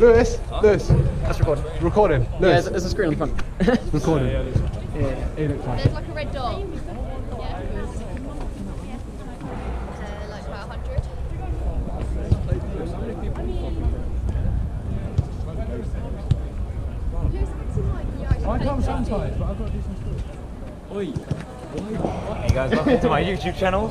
Lewis, Lewis, That's recording. recording. Yeah, Lewis, there's, there's a screen on the front. recording. yeah. He looks like There's like a red dot. Yeah. Uh, like about 100. I come sometimes, but I've got to do some Hey guys, welcome to my YouTube channel.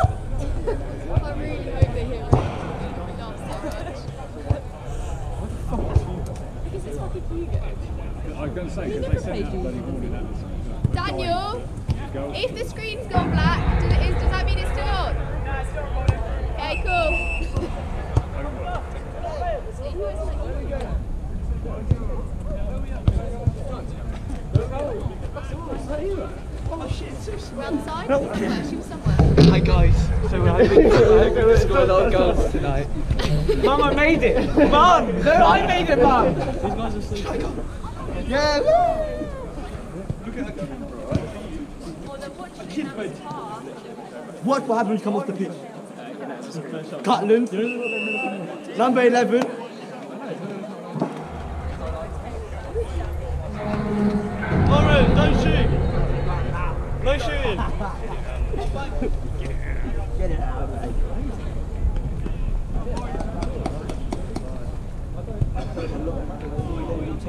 Because it's fucking I was going to say, because they sent that bloody warning at us. Daniel, Go. if the screen's gone black, does, it, is, does that mean it's still on? Okay, cool. Around the side? Somewhere, she was somewhere. Hi guys. So I hope you scored a lot of goals tonight. Mum, I made it. Mum, no, I made it, Mum. These guys are sleeping. Yeah! Look at that camera, right? Watch what happens come off the pitch. Cutland, number 11. Lauren, don't shoot. No shooting.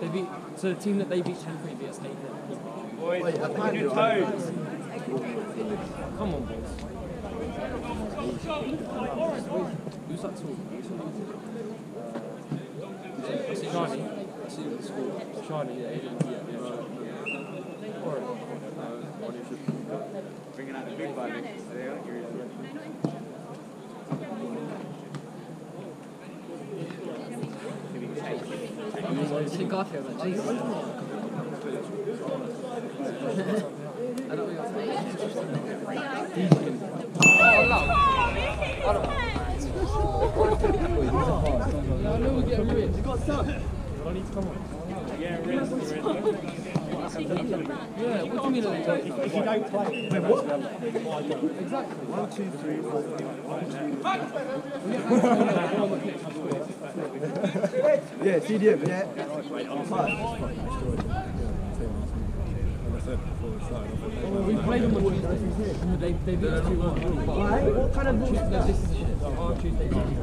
They beat, so the team that they beat 10 3 beat us 8 Boys, on your toes. Come on, boys. Who's that tall? Uh, I see Shiny. I see the school. Shiny, yeah, yeah, yeah. Alright. Bringing out the big bag. There, you're It's in Garfield, like, Jesus. I don't think Yeah, rinse, rinse. Yeah, what do you mean? If you don't play, what? Exactly. One, two, three, four, five. Yeah, CDM, yeah. we played them on Tuesday. They, beat us 2 1. Why? What kind of bullshit? This is shit.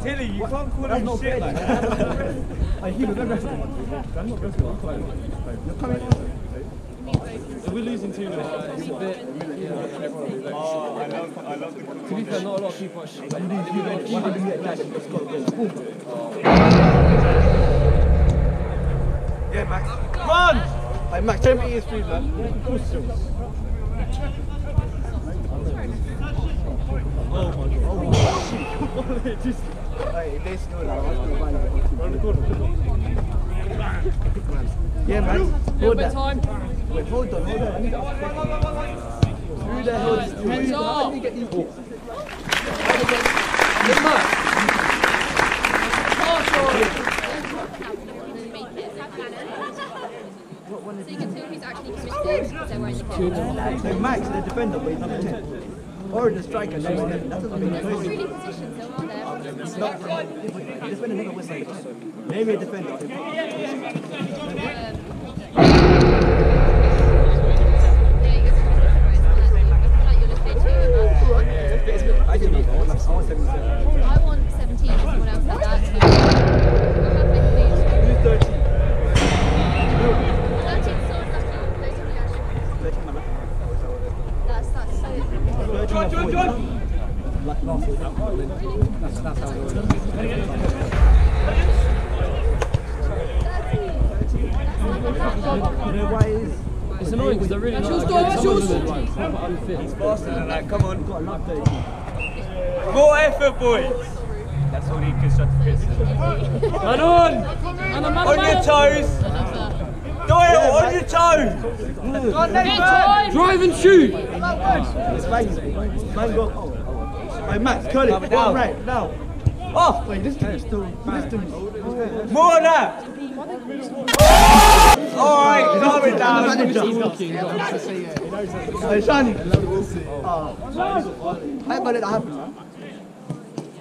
Tilly, you can't call him shit like that. I'm not. We're losing 2 0. It's a bit. Yeah, Oh, I love, I love the to be fair, not a lot of people actually. Like, Why did you get that? It's got to go. Yeah, Max. Run! Hey, Max, don't be his food, man. Push still. Oh my god. Oh, Just, hey, if they snow now, I'll still buy it. Yeah, Max. Hold that. Wait, hold on, hold on. I need to Who the hell is who is- How did you get these balls? So you can tell who's actually committed because they're wearing the kit. Hey, Max, the defender, but he's number 10. Or the striker, number 10. That doesn't mean he's There's crazy. really positions though, aren't there? Defender never wears like this. Maybe a defender. Um, yeah, you guys are right. I feel like you're looking too boys. That's all he constructive criticism. Man on! Man on, man On your toes. Doyle, on your toes. Go on, Nathan. Drive and shoot! It's bang. Man go. Oh, oh. Hey, Max, curl it. Calm it down. right, now. Oh, Wait, this dude's still. This dude's. more of that. Oh. All right, calm it down. Hey, Shani. Oh. How about it happen,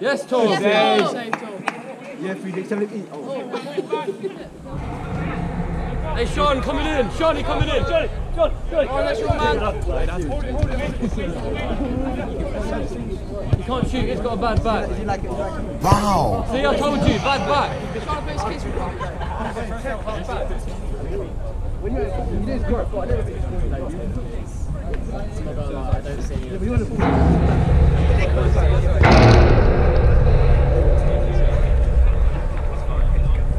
man? Yes, Tom! Yeah, three days, seven eight. Oh. Hey, Sean coming in! Shawnee coming in! Johnny! John! Johnny! Oh, that's your man! He can't shoot, he's got a bad back. You like it? Like it? Wow. See, I told you, bad back. When you you did score, but I don't think it's scoring like you.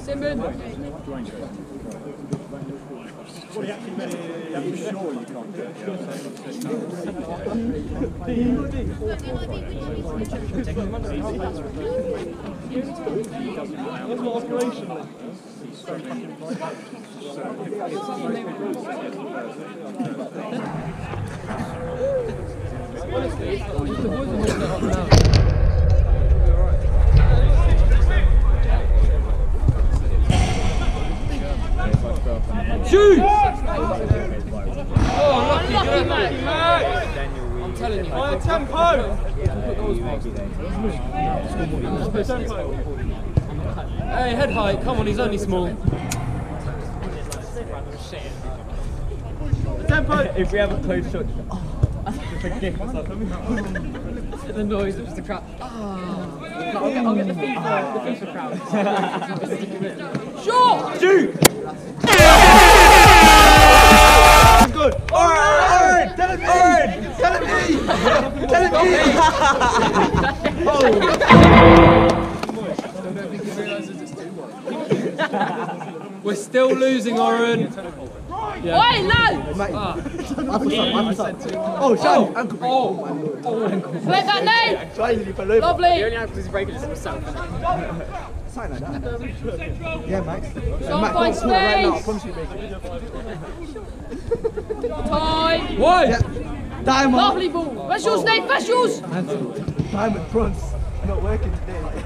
Simon. Honestly, the boys are not up now. Shoot! Oh, lucky, Max! I'm telling you. On tempo. Hey, head height, come on, he's only small. Tempo. If we have a close shot, the noise of just a crap. I'll get, I'll get the FIFA, the FIFA crowd. Shoot! Him me. We're still losing, Oren. Oi, lad! Mate, I put some, I put some. Oh, Shani, ankle break. Oh, my lord. Play that name! Shani, you fell over. Lovely! Something like that. Yeah, Max. Sean Max, finds don't call right now. I promise you. Time! Why? Yeah. Diamond. Lovely ball! Where's yours, Nate? Where's yours? Diamond bronze. Not working today.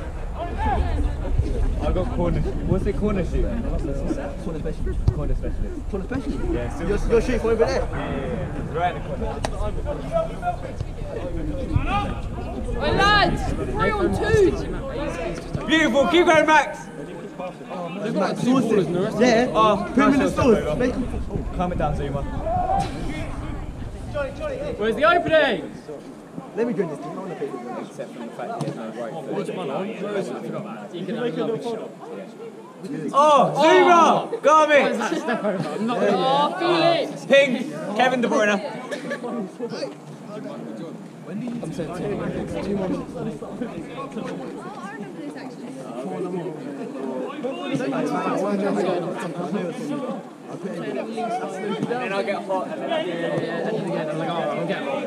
I got corner. What's it corner shoot? Corner specialist. Corner specialist. Corner specialist. Yeah, You're, you're shooting from over there. Yeah. Right in the corner. Oi, lads! Three on two! Beautiful, keep going, Max. Like sauces. Yeah. Oh, Put them in the nice sauce. Calm it down, Zuma. Where's the opening? Let me drink this. thing. I want to take it. Except for the fact he has no right foot. You can have another shot. Oh, Zuma! Got me! Oh, Felix. Ping! Kevin De Bruyne. Oh, I remember this actually. And I get hot and then Yeah, and then again, I'm like, oh, I'll get one.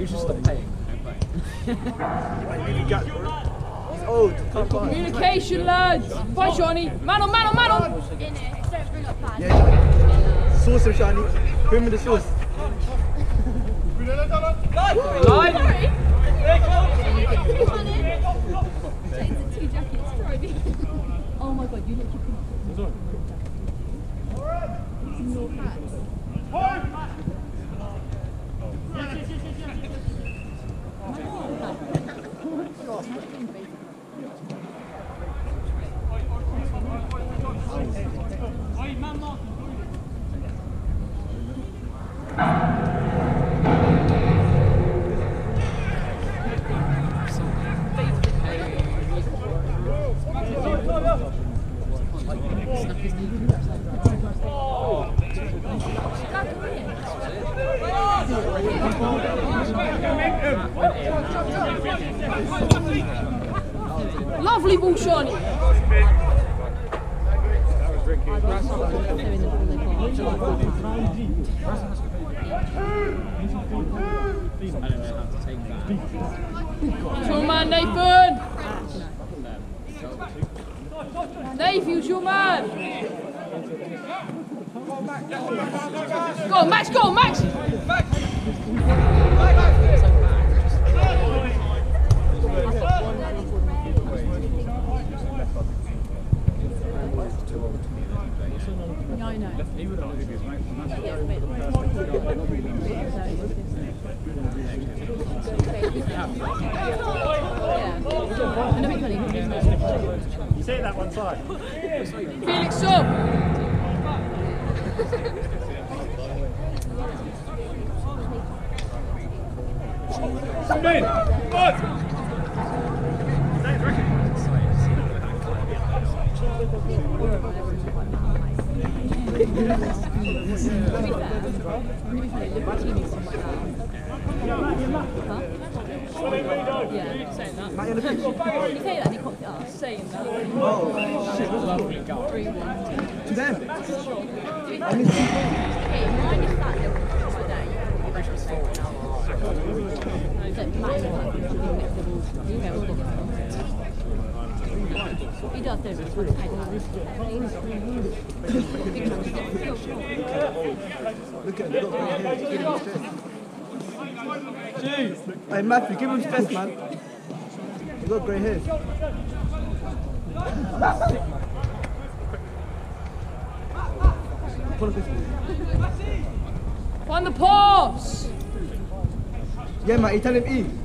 You should stop paying. He's old. Communication, lads. Bye, Johnny. Man on, man on, man on. In it, don't bring up. Yeah, Johnny. Sauce him, Shiny. Put him in the sauce. Line! Take the two jackets, throw me. Oh my god, you look you can. Your pants. Lovely ball, Johnny. It's your man, Nathan. Nathan, it's your man. Go Max, go on, Max. Yeah, I know. Yeah. You say that one side. Felix up. Spin! Good! Yeah, saying that. You there. You reckon it's four now. So, mine is like, you mix the balls. Okay, we'll go. He does do it, it's like a paper. Big chunk. Look at him. Look, right here. Give him stress. Hey, Matthew, give him stress, man. He's got grey hairs. Pull up this way. Find the pass. Yeah, mate, tell him E.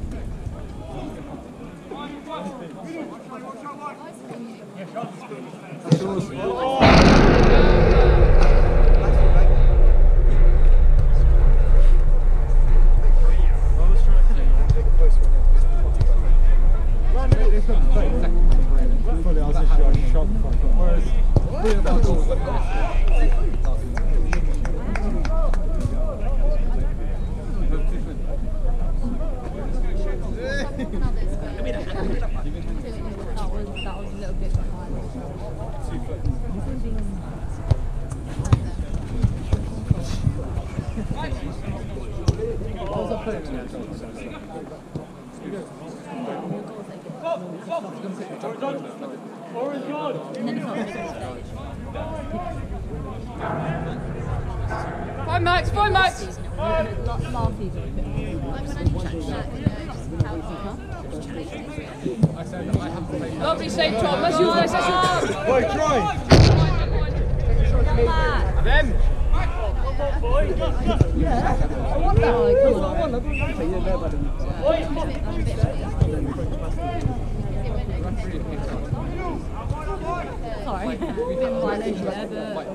Sorry, been violation there, but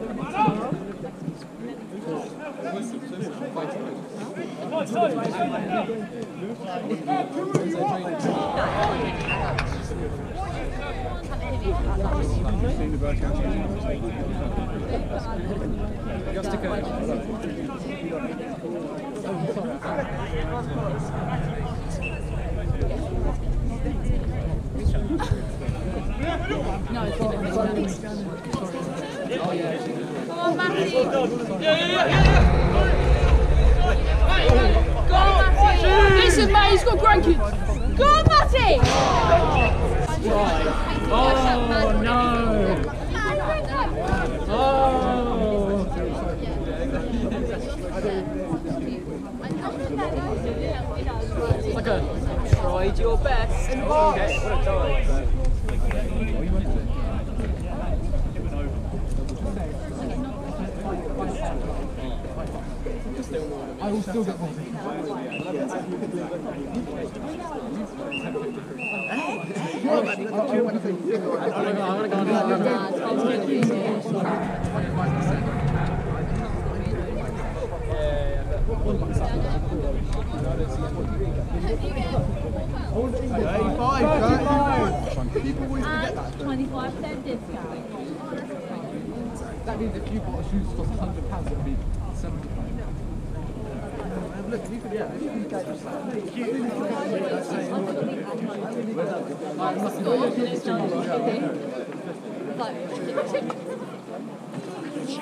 no, it's gonna Come on, Matty. Go. Listen, mate, he's got grandkids. Matty. Oh no! Oh! Like a tried your best. Okay, what a time. I will still get one. and 25% discount. That means if you bought shoes hundred pounds, it would be seventy pounds. Look, you could, yeah like- Right, Max, you leave it. You stop in a second. You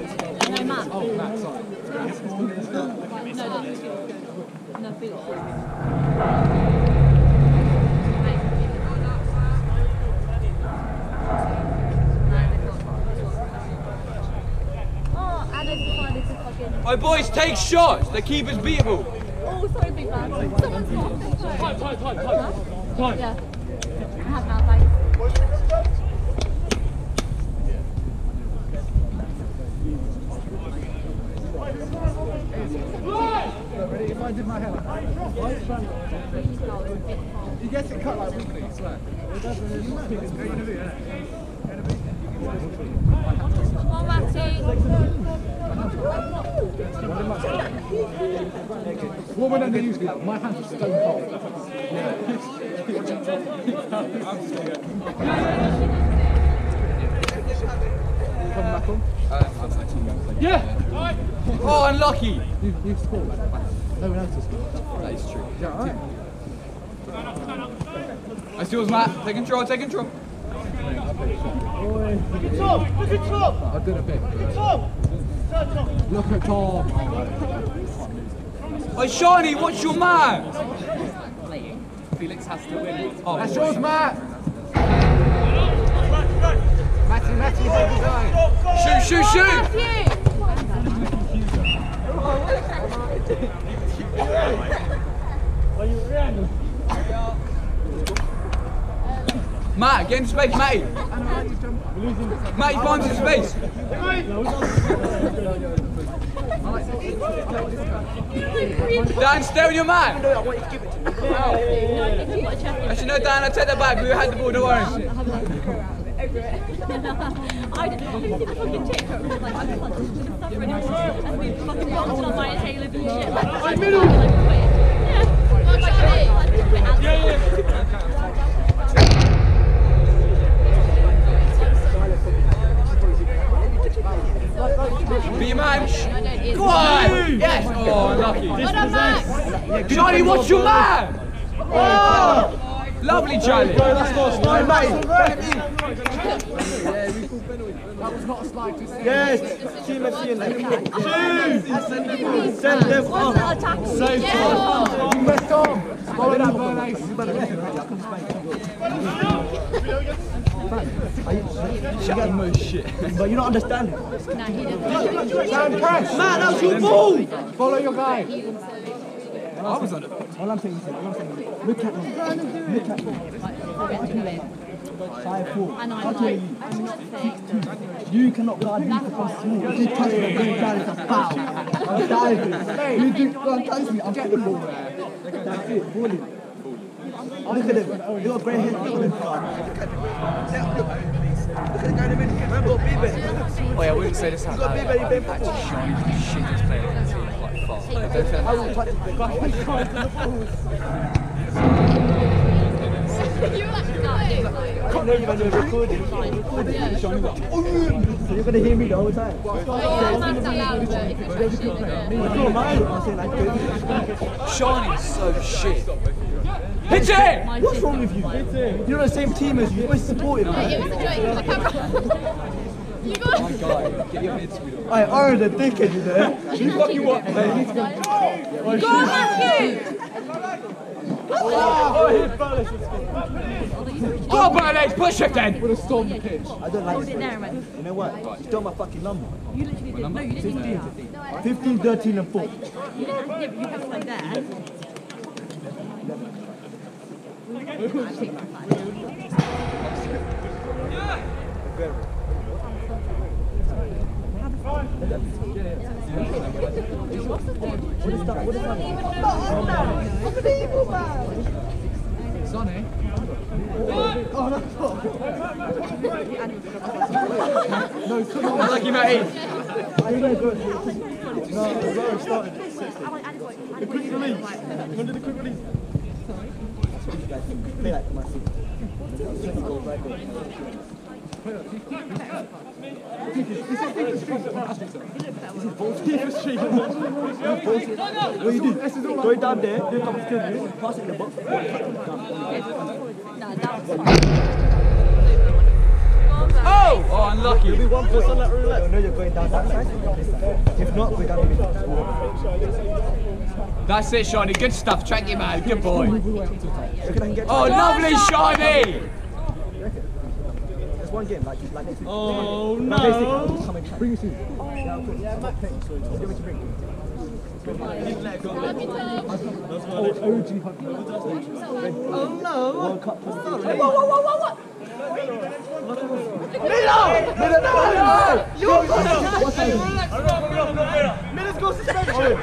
No, Max. Oh, Max, sorry. No, no, no, Felix. Oh, and I decided to fucking. Oh, boys, take shots. The keeper's beatable. Oh, sorry, big man. Someone's not. Time, time, time, time. Time. Yeah. I have now, thanks. Ready? If I did my hair like that. He gets it cut like weekly, I swear. Come on, Matty. Woman and the usually, my hands are stone cold. Come back on. Yeah! Oh, unlucky. You, you scored. No one else has. That is true. Yeah, alright. That's yours, Matt. Take control, take control. Look at Tom! Look at Tom! I did a bit. Look at Tom. Oh, Shiny, what's your man? Felix has to win. Oh, That's yours, Matt. Matty, Matty, hold the line. shoot, shoot, shoot. Matt, get in space, Matty. Matty, find some space. Dan, stay with your man. No, Actually, no, Dan, I take that back. We had the ball, don't worry. I didn't I didn't see the fucking chick. It was like, I was like, she's suffering and we fucking bouncing on my inhaler and shit. Like, I'm middle. Like, oh, quit. Yeah. Come on, Shiny. Like, quit and- your man. I don't is. Go on. Yes. Oh, unlucky. Well done, Max. Charlie, what's your man? Oh, oh. lovely, Charlie. That's not slide, mate. That was not a slide to see. Yes, Team FC and Shoot! Send them What's that attack? Yeah. You messed up. Follow that burn ace. Shut up, no shit. But you don't understand. Nah, he doesn't. Stand press. Man, that's your ball. Follow your guy. I was on it. All I'm saying is, all I'm saying is, look at me. Look at me. Five four. I know, I know. tell you. I'm not saying You cannot guard me because small. If you touch me, you down, it's a foul. I'm diving. You do go and touch me, I'm getting the ball. That's it, balling. Look at them. They got grey hair. Look at them. Look at the guy in the middle. Man, got Bieber. Oh, yeah, I wouldn't say this out loud. Bieber, he played Actually, Charlie's the shittest player on the team by far. I don't think I will touch the guy. I can't do the balls. You actually playing. I don't know you when you're recording. So you're gonna hear me the whole time. Oh, man's that loud, but if you're trying to shoot. It's not mine. I'm like good. Shawnee's so shit. Hit it! What's wrong with you? You're on the same team as you. Always support him, man. It was a joke. It was a camera. Get your midfielder. I are the dickhead, you know. You fucking what? Go on, Matthew! Go on, Bernage, push it then! Would have stormed the pitch. I don't like it this. there, man. You know what? You Stole my fucking number. You literally did. No, you didn't do that. 15, 13, and 4. You didn't have to, you have like there. I take that back. Sonny. Lucky mate. Are you gonna go? No, the row started. The quick release. When did the quick release? Play like my seat. Right there. What you do? Go down there, do a couple of skills, pass it in the box. No, that was fine. Oh! Oh, unlucky. Be one person that roulette. Know you're going down that side. If not, we're gonna be. That's it, Shawnee. Good stuff. Track your man. Good boy. Reckon I can get Oh, lovely, Shawnee! One game like like next week. Oh no! Come and try. Bring you soon. Yeah, Matt. So, what do you want me to bring? Oh no! World Cup. Whoa, whoa, whoa, whoa, whoa! Milo! Milo, no! No! You What size? Milo's got suspension. Are?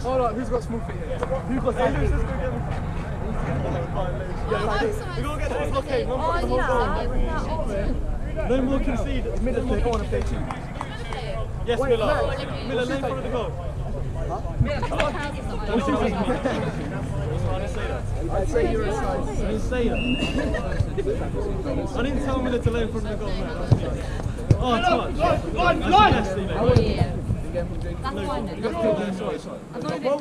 Hold on, who's got small feet here? Who got size? No more concede. It's middle play. I want to play two. Yes, Wait, Miller. Miller, lane for the goal. Huh? I'd say you're a size. I didn't say that. I didn't tell Miller to lane for the goal, man. That's. Oh, touch. Line, line, Nasty, mate. Oh, yeah. That's fine then. That's fine. As long as it's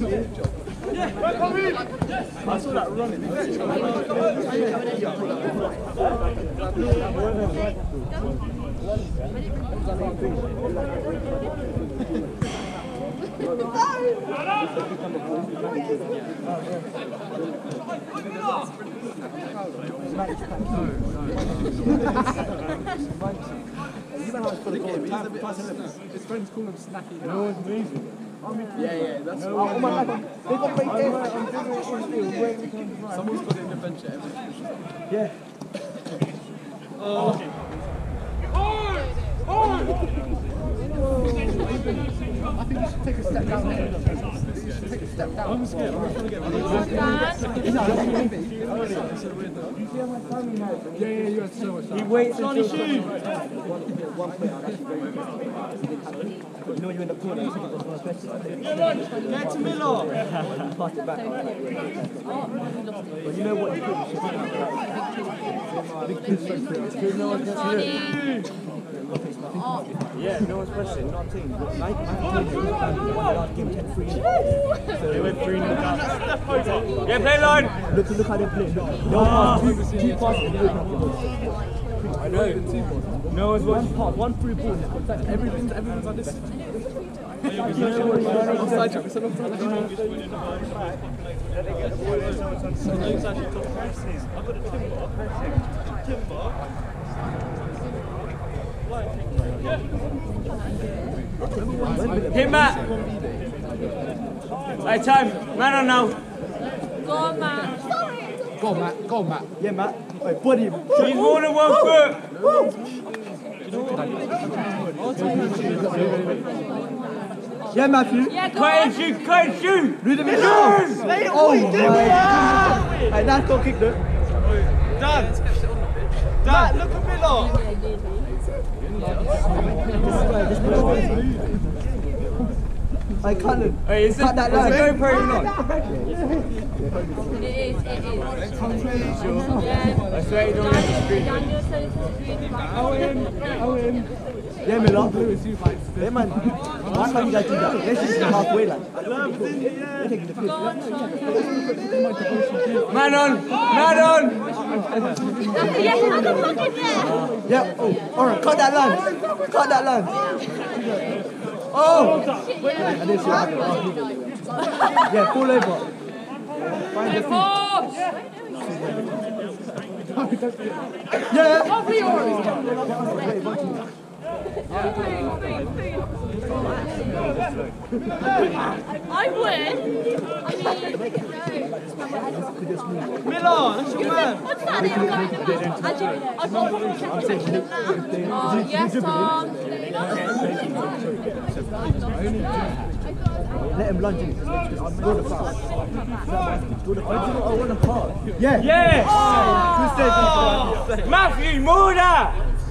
congested. I saw that running. Snacky. No one's amazing. Yeah, yeah, that's oh, oh my god. They got great game. Someone's got it in the bench at every Yeah. Oh. I think you should take a step down there. Take a step down. I'm scared. I'm trying to get rid Dan. Yeah, yeah, you had so much time. Wait, Johnny, shoot! One player, I'm actually very impressed. You know you think it was one question. Get to Miller! Pass it back. But you know what you could Yeah, no one's pressing, not team. Like, my team, last game 10 3 They went 3 0 down. Yeah, play line! Look, look how they play. Look, they'll pass two, two passes and open up the ball. I know. No one's One pass, one free ball. Everything's, everyone's on this. Offside trap, it's an offside trap. Hit Matt! Hey, time. Man on now. Go on, man. Go on, Matt. Go on, Matt. Yeah, Matt. Wait, body him. He's more than one foot. Yeah, Matthew. Yeah, go Cut on. and shoot, cut and shoot. Read him in. Oh my god. Hey, that's goal kick though. Dan! Dan, look at Miller! I can't. Hey, is it, Cut that is line. it GoPro or not? It is, it is. Yeah. I swear you don't have the screen. Daniel said it's a screen. Right. Yeah, Miller. Yeah, man. Last time you guys did that, let's just halfway like. They're taking the piss. Man on! Man on! Yeah. Oh, alright. Cut that line. Cut that line. Oh. I didn't see what happened. Yeah, fall over. Yeah. I would. I mean, Miller, that's your man. what's that? Actually, I got one check. Oh, yes, Tom. Let him lunge in. I'll do the foul. Do the foul. I want a pass. Yeah. Yes! Oh. Good save. Matthew, move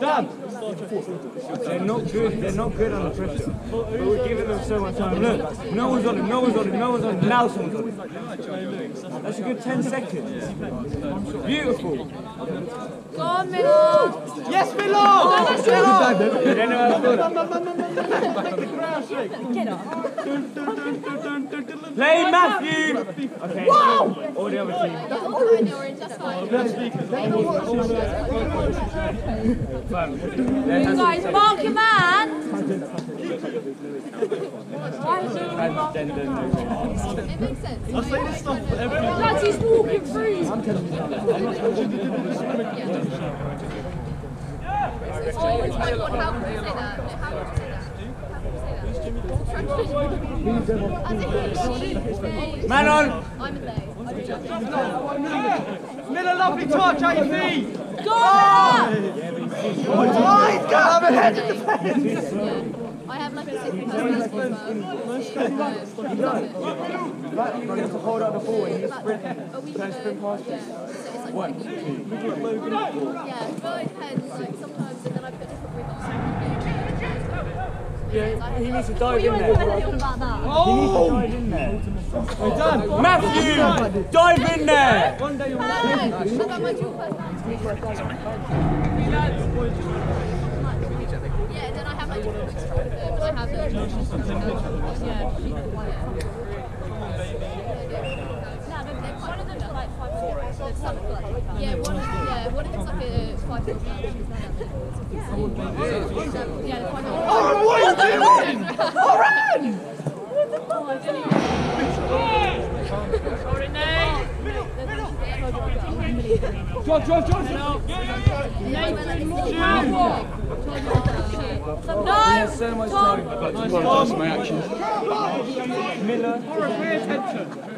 Dan! They're not good, they're not good under pressure. But we're giving them so much time. Look, no one's on it, no one's on it, no one's on it. Now someone's on it. That's a good 10 seconds. Beautiful. Go on, Miller. Yes, Miller! Good dive then. Then I'll Play Matthew! Okay. All the other teams. You guys, mark your man. Why is he Transgender, no It makes sense. I say this stuff every Lads, he's walking through. Man on! I'm a they. Miller, lovely touch, how you feet? Go. Oh, he's got him ahead in the face. I have like a sick personality as well. Right, you have to hold out the ball and he's uh, A week ago, yeah. So it's like one. Yeah, Yeah, he needs to dive You in ain't there. saying about that. Oh! Dive in there. Matthew! Dive in there! Hello, I got my dual personality. Yeah, then I have like different rhythms with I have them. Yeah. One of them's like five minutes. So it's like. Yeah, one of yeah, one of them's like a five year old Yeah, the five year. Oh, what are you doing? Oren! Sorry, Nate. John, John, John. No! So Tom! Nice pass, my actions. Miller. Pay attention.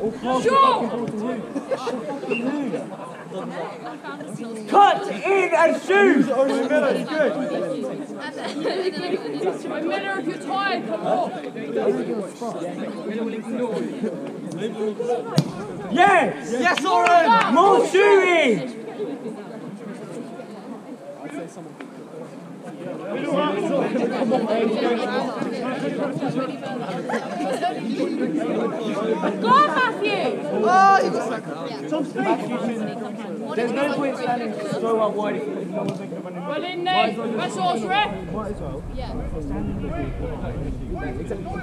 shoot. Cut in and shoot. Miller, if you're tired, come on! Yes. Yes, Oren! More shooting. Go on, Matthew! Oh, you got sacked. There's no point standing so out wide if no one's making a running. Well in, Nate! That's yours, ref! Yeah.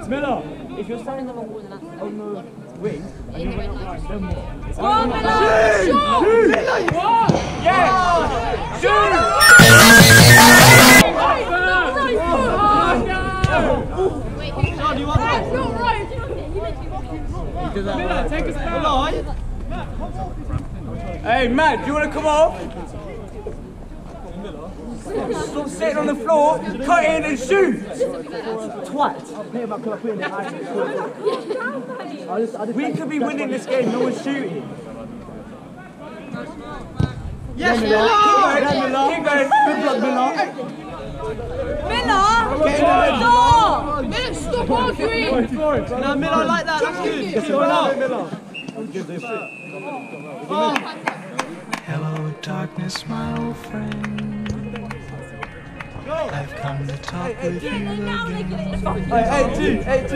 Miller, if you're standing on the wall on the wing, and you're running up then what? Go on, Miller! Shoot! Yes! Shoot! Hey, Matt, do you want to come off? Stop sitting on the floor, cut in and shoot! Twat. Think could I put in the ice? I just, I just We could be winning this game, no one's shooting. Yes, Keep going, keep going. Good luck, Miller. Miller! Stop! Miller, stop arguing! No, Miller, I like that. That's good. Keep it up. Hello, darkness, my old friend. I've come to talk with you again. Hey, hey, hey.